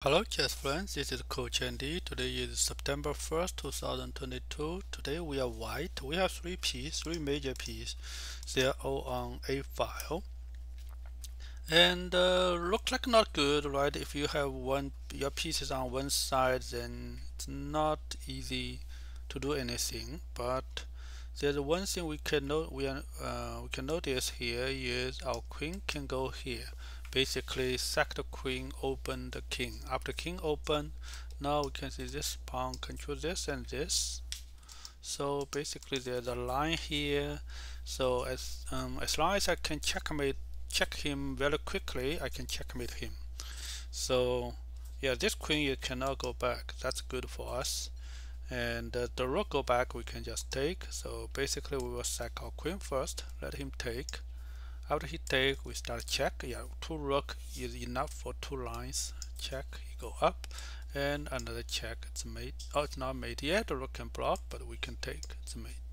Hello chess friends, this is Coach Andy. Today is September 1st, 2022. Today we are white. We have three pieces, three major pieces. They are all on a file. And uh, look like not good, right? If you have one your pieces on one side, then it's not easy to do anything. But there's one thing we can note we, are, uh, we can notice here is our queen can go here basically sack the queen open the king. After king open now we can see this pawn control this and this. So basically there's a line here. So as um, as long as I can checkmate check him very quickly I can checkmate him. So yeah this queen you cannot go back. That's good for us. And uh, the rook go back we can just take. So basically we will sack our queen first let him take after he take, we start check. Yeah, two rook is enough for two lines. Check, he go up, and another check. It's mate. Oh, it's not mate yet. The rook can block, but we can take. It's mate.